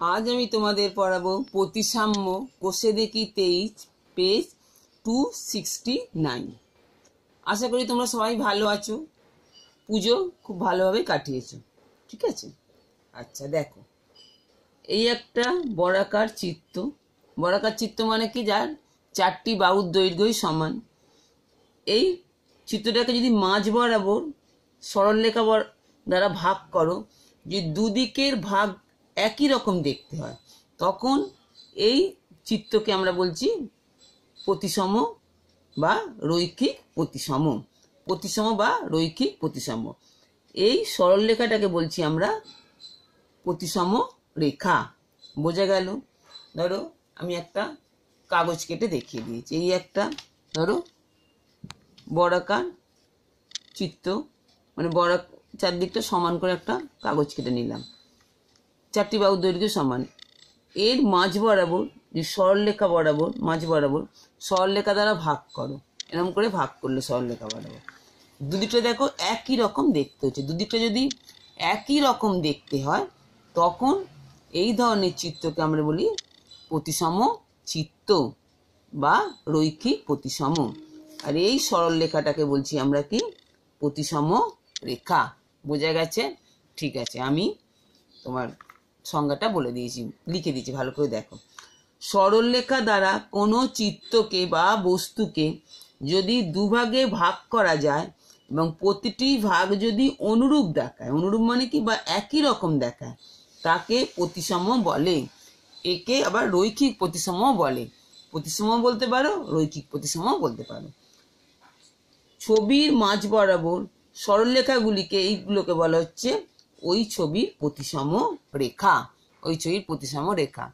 আজ আমি তোমাদের পড়াবো প্রতিসাম্য কোষে দেখি তেইশ, পেজ টু সিক্সটি নাইন আশা করি তোমরা সবাই ভালো আছো, পুজো খুব ভালোভাবে কাটিয়েছো, ঠিক আছে? আচ্ছা দেখো। এই একটা বর্গাকার চিত্ত। বর্গাকার চিত্ত মানে কি? যার চারটি বাহুর দৈর্ঘ্যই সমান। এই চিত্রটাকে যদি মাঝ বরাবর সরলরেখা বর- দ্বারা ভাগ করো যে দুদিকের ভাগ একই রকম দেখতে হয়। তখন এই চিত্রকে আমরা বলছি প্রতিসম বা রৈখিক প্রতিসম। প্রতিসম বা রৈখিক প্রতিসম। এই সরলরেখাটাকে বলছি আমরা প্রতিসম রেখা। বোঝা গেল? ধরো, আমি একটা কাগজ কেটে দেখিয়ে দিয়েছি। এই একটা, ধরো, বর্গাকার চিত্র মানে বড় চারদিকটা সমান করে একটা কাগজ কেটে নিলাম। চারটি বাহুর দৈর্ঘ্য সমান। এর মাঝ বরাবর, যে সরলরেখা বরাবর, মাঝ বরাবর সরলরেখা দ্বারা ভাগ করো। এরকম করে ভাগ করলে সরলরেখা বরাবর। দুদিকটা দেখো একই রকম দেখতে হচ্ছে। দুদিকটা যদি একই রকম দেখতে হয়, তখন এই ধরনের চিত্রকে আমরা বলি প্রতিসম চিত্ত বা রৈখিক প্রতিসম। আর এই সরল রেখাটাকে বলছি আমরা কি? প্রতিসম রেখা। বোঝা গেছে? ঠিক আছে, আমি তোমার সংজ্ঞাটা বলে দিয়েছি, লিখে দিয়েছি, ভালো করে দেখো। সরল রেখা দ্বারা কোনো চিত্রকে বা বস্তুকে যদি দুভাগে ভাগ করা যায় এবং প্রতিটি ভাগ যদি অনুরূপ দেখায়, অনুরূপ মানে কি? বা একই রকম দেখায়, তাকে প্রতিসম বলে। একে আবার রৈখিক প্রতিসম বলে। প্রতিসম বলতে পারো, রৈখিক প্রতিসম বলতে পারো। ছবির মাঝ বরাবর সরলরেখাগুলিকে এইগুলোকে বলা হচ্ছে ওই ছবির প্রতিসম রেখা, ওই ছবির প্রতিসম রেখা।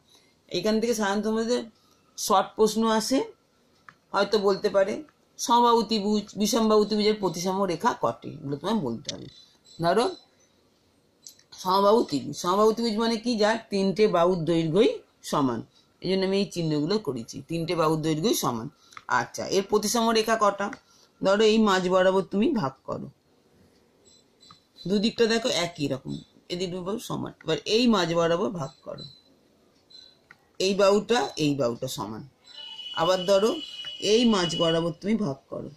এইখান থেকে সাধারণত আমাদের শর্ট প্রশ্ন আসে, হয়তো বলতে পারে সমবাহু ত্রিভুজ বিষমবাহু ত্রিভুজের প্রতিসম রেখা কটে? এগুলো তোমায় বলতে হবে। ধরো সমবাহু ত্রিভুজ সমবাহু ত্রিভুজ মানে কি? যার তিনটে বাহুর দৈর্ঘ্যই সমান। এই জন্য আমি এই চিহ্নগুলো করেছি। তিনটে বাহুর দৈর্ঘ্যই সমান। আচ্ছা এর প্রতিসম রেখা কটা? ধরো এই মাঝ বরাবর তুমি ভাগ করো। দুদিকটা দেখো একই রকম। এদিক বাহু সমান। এবার এই মাঝ বরাবর ভাগ করো। এই বাহুটা এই বাহুটা সমান। আবার ধরো এই মাঝ বরাবর তুমি ভাগ করো।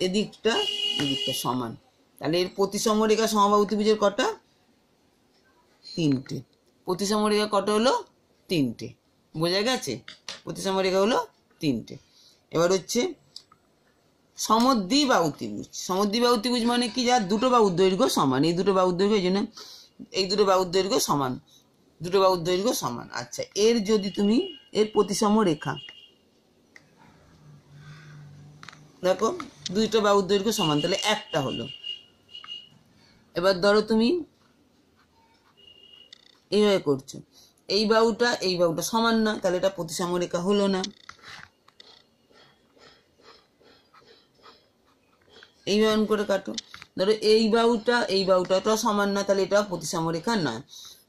এদিকটা এদিকটা সমান। তাহলে এর প্রতিসম রেখা সমবাহু ত্রিভুজের কটা? তিনটে। প্রতিসম রেখা কটা হলো? তিনটে। বোঝা গেছে? প্রতিসম রেখা হলো তিনটে। এবার হচ্ছে সমদ্বি বাহু ত্রিভুজ সমদ্বি বাহু ত্রিভুজ মানে কি যার দুটো বাহুর দৈর্ঘ্য সমান। এই দুটো বাহুর দৈর্ঘ্য এই জন্য এই দুটো বাহুর দৈর্ঘ্য সমান। দুটো বাহুর দৈর্ঘ্য সমান। আচ্ছা এর যদি তুমি, এর প্রতিসম রেখা। দেখো, দুইটা বাহুর দৈর্ঘ্য সমান, তাহলে একটা হলো। এবার ধরো তুমি এইভাবে করছ। এই বাহুটা এই বাহুটা সমান না তাহলে এটা প্রতিসম রেখা হলো না। এইভাবে করে কাটো। ধরো এই বাহুটা এই বাহুটা এটাও সমান নয়, তাহলে এটাও প্রতিসম রেখা নয়।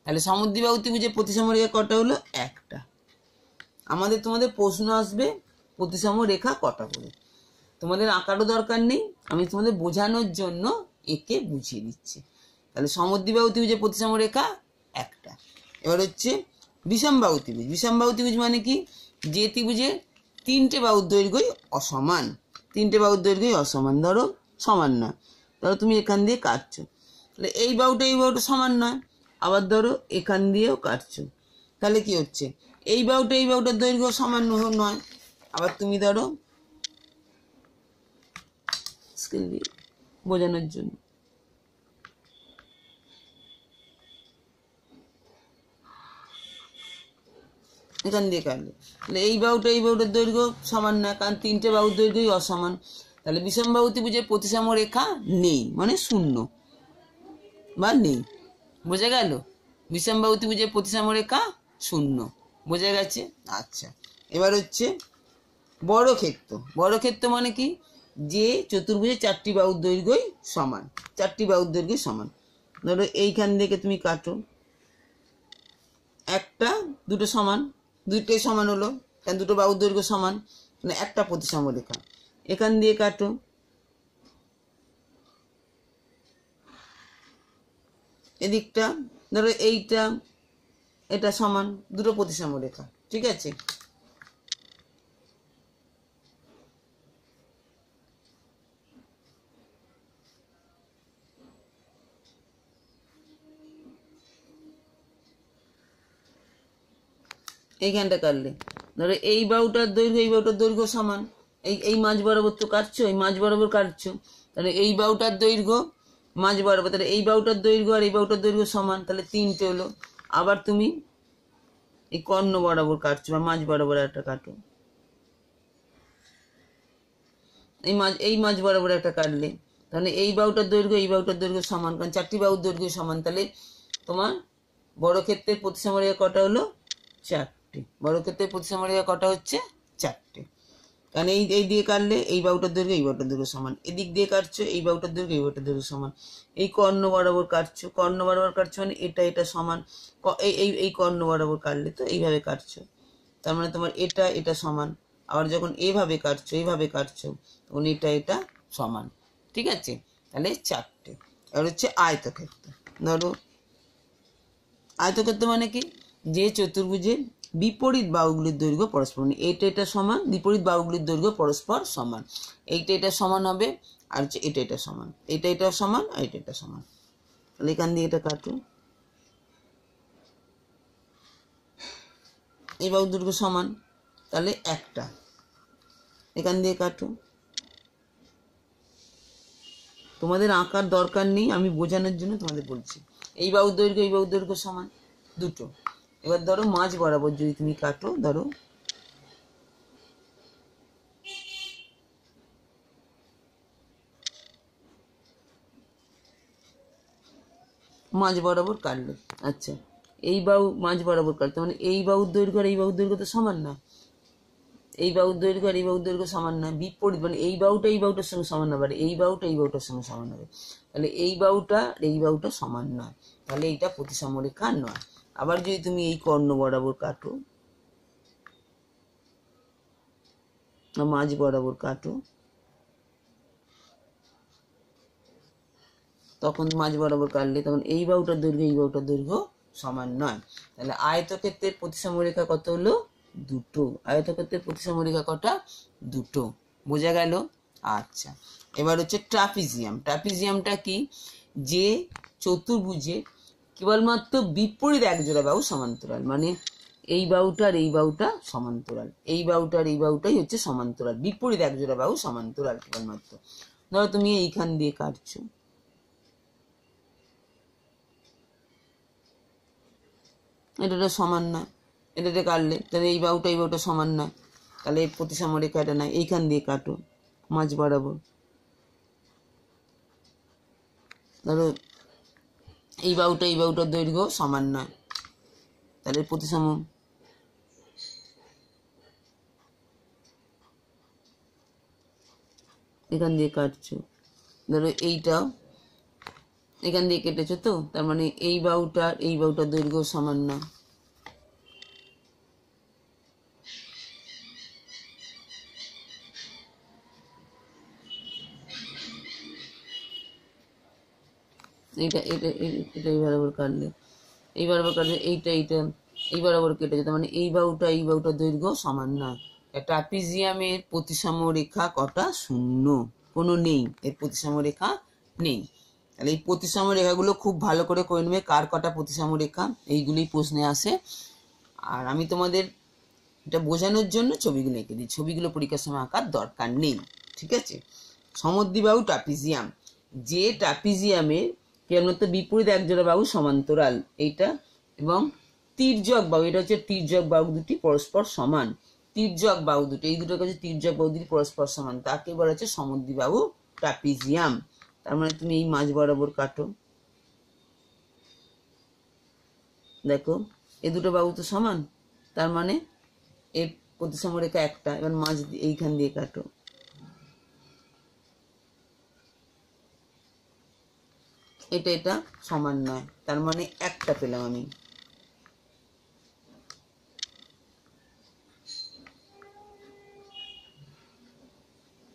তাহলে সমুদ্রী বাহু ত্রিভুজের প্রতিসম রেখা কটা হলো? একটা। আমাদের তোমাদের প্রশ্ন আসবে প্রতিসম রেখা কটা করে? তোমাদের আঁকারও দরকার নেই, আমি তোমাদের বোঝানোর জন্য একে বুঝিয়ে দিচ্ছি। তাহলে সমুদ্রী বাহু ত্রিভুজের প্রতিসম রেখা একটা। এবার হচ্ছে বিষম বাহু ত্রিভুজ বিষম বাহু ত্রিভুজ মানে কি? যে ত্রিভুজের তিনটে বাহুর দৈর্ঘ্যই অসমান। তিনটে বাহুর দৈর্ঘ্যই অসমান। ধরো সমান নয়। ধরো তুমি এখান দিয়ে কাটছো। তাহলে এই বাহুটা এই বাহুটা সমান নয়। আবার ধরো এখান দিয়েও কাটছো। তাহলে কি হচ্ছে? এই বাহুটা এই বাহুটার দৈর্ঘ্য সমান নয়। আবার তুমি ধরো স্কেল দিয়ে বোঝানোর জন্য। এখান দিয়ে কাটলে। এই বাহুটা এই বাহুটার দৈর্ঘ্য সমান না কারণ তিনটে বাহুর দৈর্ঘ্যই অসমান। তাহলে বিষম বাহু ত্রিভুজের প্রতিসম রেখা নেই মানে শূন্য। বা নেই। বোঝা গেল? বিষম বাহু ত্রিভুজের প্রতিসম রেখা শূন্য। বোঝা গেছে? আচ্ছা। এবার হচ্ছে বড় ক্ষেত্র বড় ক্ষেত্র মানে কি? যে চতুর্ভুজের চারটি বাহুর দৈর্ঘ্যই সমান। চারটি বাহুর দৈর্ঘ্য সমান। ধরো এইখান থেকে তুমি কাটো। একটা, দুটো সমান। দুইটাই সমান হলো। কারণ দুটো বাহুর দৈর্ঘ্য সমান। মানে একটা প্রতিসম রেখা। এখান দিয়ে কাটো। এদিকটা, ধরো এইটা, এটা সমান, দুটো প্রতিসম রেখা, ঠিক আছে? এইখানটা কাটলে। ধরো এই বাউটার দৈর্ঘ্য, এই বাউটার দৈর্ঘ্য সমান। এই এই মাঝ বরাবর তো কাটছো, এই মাঝ বরাবর কাটছো। তাহলে এই বাউটার দৈর্ঘ্য মাঝ বরাবর, তাহলে এই বাউটার দৈর্ঘ্য আর এই বাউটার দৈর্ঘ্য সমান, তাহলে তিনটে হলো। আবার তুমি এই কর্ণ বরাবর কাটছো, বা মাঝ বরাবর একটা কাটো। এই মাঝ এই মাঝ বরাবর একটা কাটলে, তাহলে এই বাউটার দৈর্ঘ্য, এই বাউটার দৈর্ঘ্য সমান, কারণ চারটি বাউর দৈর্ঘ্য সমান, তাহলে তোমার বড় ক্ষেত্রের প্রতিসমারিয়া কটা হলো? চারটে। বড় ক্ষেত্রের প্রতিসমারিয়া কটা হচ্ছে? চারটে। কারণ এই এই দিয়ে কাটলে এই বাউটার দৈর্ঘ্য এই বাউটার দৈর্ঘ্য সমান। এদিক দিয়ে কাটছো, এই বাউটার দৈর্ঘ্য এই বাউটার দৈর্ঘ্য সমান। এই কর্ণ বরাবর কাটছো, কর্ণ বরাবর কাটছো মানে এটা এটা সমান। এই এই এই কর্ণ বরাবর কাটলে তো এইভাবে কাটছো। তার মানে তোমার এটা এটা সমান। আবার যখন এইভাবে কাটছো এইভাবে কাটছো, তখন এটা এটা সমান। ঠিক আছে? তাহলে চারটে। এবার হচ্ছে আয়তক্ষেত্র। ধরো, আয়তক্ষেত্র মানে কি? যে চতুর্ভুজের বিপরীত বাহুগুলির দৈর্ঘ্য পরস্পর মানে এইটা এটা সমান, বিপরীত বাহুগুলির দৈর্ঘ্য পরস্পর সমান। এইটা এটা সমান হবে, আর হচ্ছে এটা এটা সমান। এটা এটা সমান, আর এটা এটা সমান। তাহলে এখান দিয়ে এটা কাটো এই বাহুর দৈর্ঘ্য সমান, তাহলে একটা। এখান দিয়ে কাটো। তোমাদের আঁকার দরকার নেই, আমি বোঝানোর জন্য তোমাদের বলছি। এই বাহুর দৈর্ঘ্য, এই বাহুর দৈর্ঘ্য সমান, দুটো। এবার ধরো মাঝ বরাবর যদি তুমি কাটো, ধরো। মাঝ বরাবর কাটলো আচ্ছা। এই বাহু মাঝ বরাবর কাটতে মানে এই বাহুর দৈর্ঘ্য আর এই বাহুর দৈর্ঘ্য তো সমান না। এই বাহুর দৈর্ঘ্য আর এই বাহুর দৈর্ঘ্য সমান না, বিপরীত মানে এই বাহুটা এই বাহুটার সঙ্গে সমান না পারে এই বাহুটা এই বাহুটার সঙ্গে সমান হবে। তাহলে এই বাহুটা এই বাহুটা সমান নয়। তাহলে এইটা প্রতিসম রেখা নয়। আবার যদি তুমি এই কর্ণ বরাবর কাটো মাঝ বরাবর কাটো, তখন মাঝ বরাবর কাটলে তখন এই বাহুটার দৈর্ঘ্য, এই বাহুটার দৈর্ঘ্য সমান নয়। তাহলে আয়তক্ষেত্রের প্রতিসম রেখা কত হলো? দুটো। আয়তক্ষেত্রের প্রতিসম রেখা কটা? দুটো। বোঝা গেল? আচ্ছা। এবার হচ্ছে ট্রাপিজিয়াম। ট্রাপিজিয়ামটা কি? যে চতুর্ভুজে কেবলমাত্র বিপরীত এক জোড়া বাহু সমান্তরাল। মানে এই বাহুটার এই বাহুটা সমান্তরাল। এই বাহুটার এই বাহুটাই হচ্ছে সমান্তরাল। বিপরীত এক জোড়া বাহু সমান্তরাল কেবলমাত্র। ধরো তুমি এইখান দিয়ে কাটছো। এটা সমান নয়। এটাতে কাটলে তাহলে এই বাহুটা এই বাহুটা সমান নয়। তাহলে এই প্রতিসম রেখা এটা নয়। এইখান দিয়ে কাটো। মাঝ বাড়াবো ধরো এই বাউটা এই বাউটার দৈর্ঘ্য সমান নয়। তাহলে প্রতিসম এখান দিয়ে কাটছো। ধরো এইটাও এখান দিয়ে কেটেছো তো? তার মানে এই বাহুটার, এই বাউটার দৈর্ঘ্য সমান না এইটা এটা এটা এই বরাবর কাটলে। এই বরাবর কাটলে এইটা এইটা এই বরাবর কেটেছে তার মানে এই বাহুটা, এই বাহুটার দৈর্ঘ্য সমান না ট্রাপিজিয়ামের প্রতিসম রেখা কটা? শূন্য। কোনো নেই। এর প্রতিসম রেখা নেই। তাহলে এই প্রতিসম রেখাগুলো খুব ভালো করে করে নেবে। কার কটা প্রতিসম রেখা? এইগুলোই প্রশ্নে আসে। আর আমি তোমাদের এটা বোঝানোর জন্য ছবিগুলো এঁকে দিই। ছবিগুলো পরীক্ষার সময় আঁকার দরকার নেই। ঠিক আছে? সমদ্বিবাহু ট্রাপিজিয়াম। যে ট্রাপিজিয়ামের কেবলমাত্র বিপরীত একজোড়া বাহু সমান্তরাল। এইটা এবং তির্যক বাহু, এটা হচ্ছে তির্যক বাহু দুটি পরস্পর সমান। তির্যক বাহু দুটি, এই দুটোর কাছে তির্যক বাহু দুটি পরস্পর সমান। তাকে বলা হচ্ছে সমদ্বিবাহু ট্রাপিজিয়াম। তার মানে তুমি এই মাঝ বরাবর কাটো। দেখো, এ দুটো বাহু তো সমান। তার মানে এর প্রতিসম রেখা একটা, এবার মাঝ এইখান দিয়ে কাটো। এটা এটা সমান নয়। তার মানে একটা পেলাম আমি।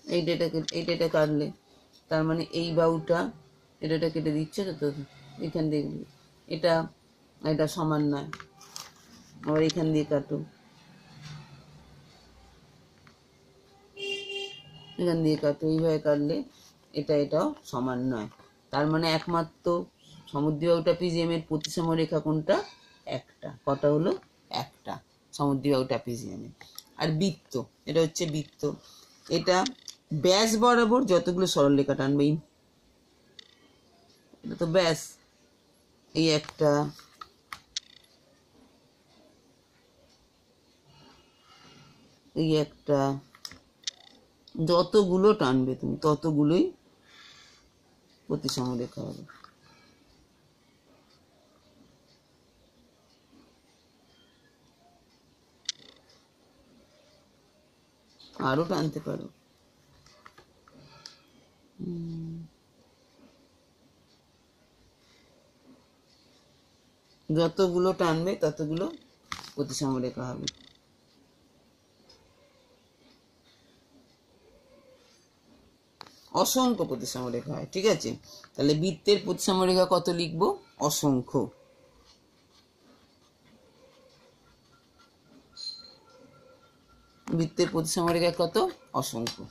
এইটা এটা কেটে- এইটা এটা কাটলে। তার মানে এই বাউটা এটা কেটে দিচ্ছে, তো তো এখান দিয়ে এটা এটা সমান নয়। আবার এখান দিয়ে কাটো। এখান দিয়ে কাটো। এইভাবে কাটলে এটা এটাও সমান নয়। তার মানে একমাত্র সমুদ্রবাবুটা পিজিএম এর প্রতিসম রেখা কোনটা? একটা। কটা হলো? একটা। সমুদ্রবাবুটা পিজিএম এর। আর বৃত্ত। এটা হচ্ছে বৃত্ত। এটা ব্যাস বরাবর যতগুলো সরলরেখা টানবে এটা তো ব্যাস। এই একটা। এই একটা। যতগুলো টানবে তুমি, ততগুলোই প্রতিসম রেখা হবে আরও টানতে পারো। যতগুলো টানবে ততগুলো প্রতিসম রেখা হবে অসংখ্য প্রতিসম রেখা হয়, ঠিক আছে? তাহলে বৃত্তের প্রতিসম রেখা কত লিখব? অসংখ্য। বৃত্তের প্রতিসম রেখা কত? অসংখ্য।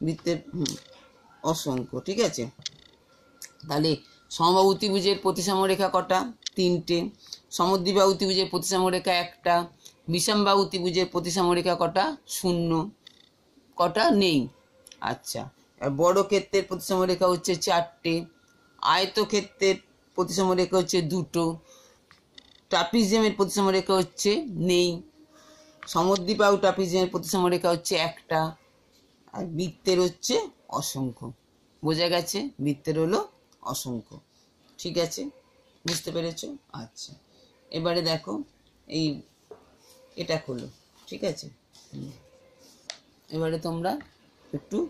বৃত্তের অসংখ্য, ঠিক আছে? তাহলে সমবাহু ত্রিভুজের প্রতিসম রেখা কটা? তিনটে। সমদ্বিবাহু ত্রিভুজের প্রতিসম রেখা একটা। বিষমবাহু ত্রিভুজের প্রতিসম রেখা কটা? শূন্য। কটা? নেই। আচ্ছা। আর বড় ক্ষেত্রের প্রতিসম রেখা হচ্ছে চারটে আয়তক্ষেত্রের প্রতিসম রেখা হচ্ছে দুটো, ট্রাপিজিয়ামের প্রতিসম রেখা হচ্ছে নেই, সমদ্বিবাহু ট্রাপিজিয়ামের প্রতিসম রেখা হচ্ছে একটা, আর বৃত্তের হচ্ছে অসংখ্য। বোঝা গেছে? বৃত্তের হলো অসংখ্য। ঠিক আছে? বুঝতে পেরেছ? আচ্ছা। এবারে দেখো, এই এটা খোলো। ঠিক আছে। এবারে তোমরা একটু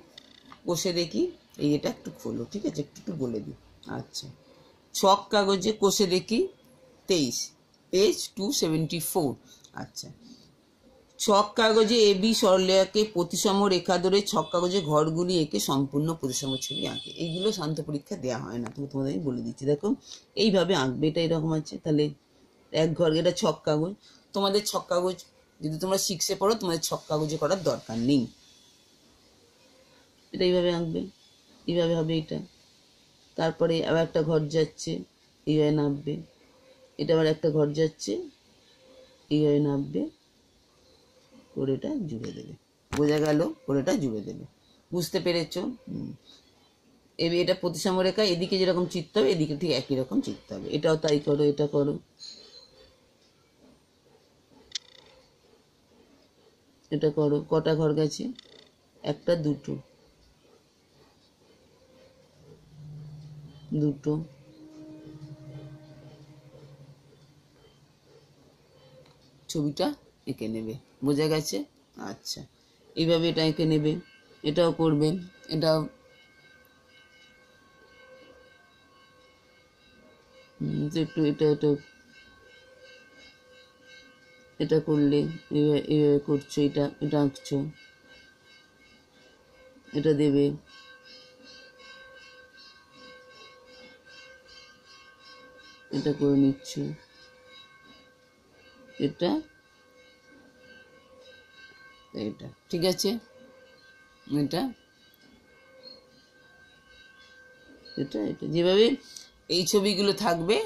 কষে দেখি, এই এটা একটু খোলো, ঠিক আছে? একটু একটু বলে দিই। আচ্ছা। ছক কাগজে কষে দেখি, তেইশ। পেজ টু সেভেন্টি ফোর আচ্ছা। ছক কাগজে এ বি সরলেখাকে প্রতিসম রেখা ধরে ছক কাগজে ঘরগুলি এঁকে সম্পূর্ণ প্রতিসম ছবি আঁকে। এইগুলো শান্ত পরীক্ষা দেওয়া হয় না তুমি তোমাদের আমি বলে দিচ্ছি। দেখো, এইভাবে আঁকবে, এটা এরকম আছে। তাহলে এক ঘর এটা ছক কাগজ। তোমাদের ছক কাগজ, যদি তোমরা শিখছে পড়ো, তোমাদের ছক কাগজে করার দরকার নেই। এটা এইভাবে আঁকবে, এইভাবে হবে এটা। তারপরে আবার একটা ঘর যাচ্ছে, এইভাবে নামবে। এটা আবার একটা ঘর যাচ্ছে, এইভাবে নামবে কোড়েটা জুড়ে দেবে। বোঝা গেল কোড়েটা জুড়ে দেবে। বুঝতে পেরেছ। এবার এটা প্রতিসম রেখা, এদিকে যেরকম চিত্ত হবে, এদিকে ঠিক একই রকম চিত্ত হবে। এটাও তাই করো, এটা করো। এটা করো, কটা ঘর গেছে? একটা, দুটো। দুটো। ছবিটা এঁকে নেবে, বোঝা গেছে? আচ্ছা এইভাবে এটা এঁকে নেবে, এটাও করবেন এটাও একটু এটা এটা এটা করলে এভাবে করছ, এটা এটা আঁকছো, এটা দেবে। এটা করে নিচ্ছ। এটা এটা ঠিক আছে? এটা এটা এটা। যেভাবে এই ছবিগুলো থাকবে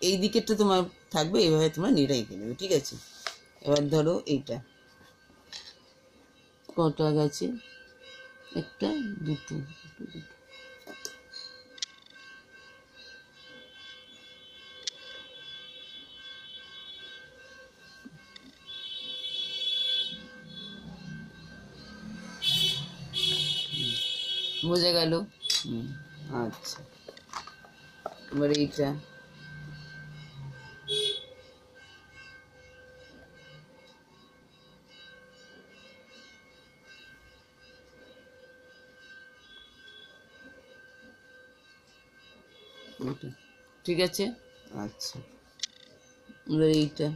এই দিকেরটা তোমার থাকবে এইভাবে তোমরা নিরাই নেবে ঠিক আছে? এবার ধরো এইটা। কটা গেছে? একটা দুটো দুটো, দুটো। বোঝা গেল। আচ্ছা। এবার এইটা। এইটা। ঠিক আছে? আচ্ছা। এবার এইটা।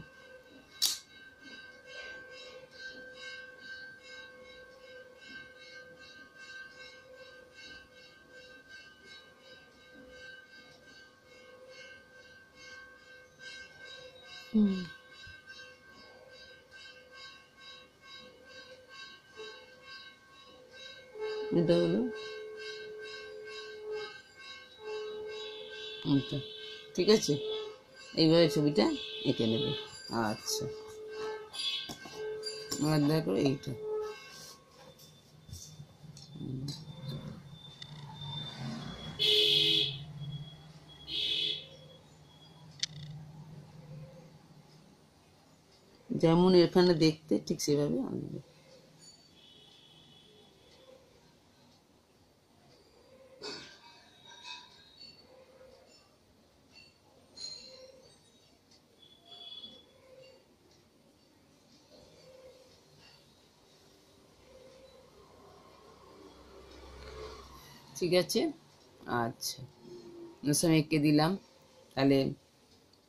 এটা হলো এটা ঠিক আছে এইভাবে ছবিটা এঁকে নেবে আচ্ছা এবার দেখো এইটা যেমন এখানে দেখতে ঠিক সেভাবে আনবে ঠিক আছে? আচ্ছা। এঁকে দিলাম। তাহলে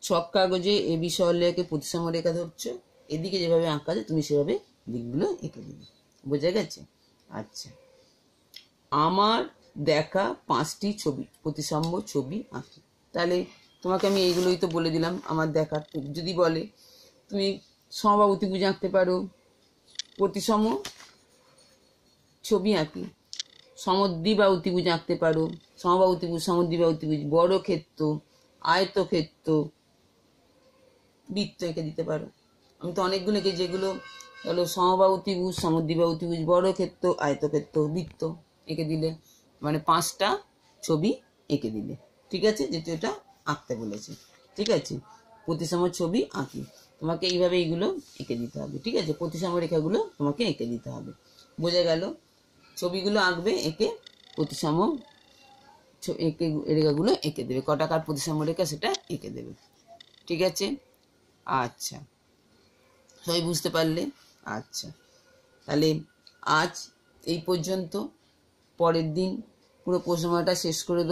ছক কাগজে এ বিষয় লেখে প্রতিসম রেখা ধরছো। এদিকে যেভাবে আঁকা আছে, তুমি সেভাবে দিকগুলো এঁকে দিবে। বোঝা গেছে? আচ্ছা। আমার দেখা পাঁচটি ছবি, প্রতিসাম্য ছবি আঁকি। তাহলে তোমাকে আমি এইগুলোই তো বলে দিলাম, আমার দেখা যদি বলে, তুমি সমবাবতী বুঝে আঁকতে পারো প্রতিসম ছবি আঁকি। সমদ্বি বা অতিভুজ আঁকতে পারো। সমবা অতিভুজ, সমদ্বি বা অতিভুজ, বড় ক্ষেত্র, আয়ত ক্ষেত্র, বৃত্ত এঁকে দিতে পারো। আমি তো অনেকগুলো এঁকে যেগুলো হলো সমবা অতিভুজ, সমদ্বি বা অতিভুজ, বড় ক্ষেত্র আয়তক্ষেত্র বৃত্ত এঁকে দিলে। মানে পাঁচটা ছবি এঁকে দিলে। ঠিক আছে? যেহেতু এটা আঁকতে বলেছে। ঠিক আছে? প্রতিসম ছবি আঁকি। তোমাকে এইভাবে এইগুলো এঁকে দিতে হবে। ঠিক আছে? প্রতিসম রেখাগুলো তোমাকে এঁকে দিতে হবে। বোঝা গেল? ছবিগুলো আঁকবে, এঁকে প্রতিসম এঁকে রেখাগুলো এঁকে দেবে। কটাকার প্রতিসম রেখা সেটা এঁকে দেবে। ঠিক আছে? আচ্ছা। সবাই বুঝতে পারলে? আচ্ছা। তাহলে আজ এই পর্যন্ত। পরের দিন পুরো প্রশ্নটা শেষ করে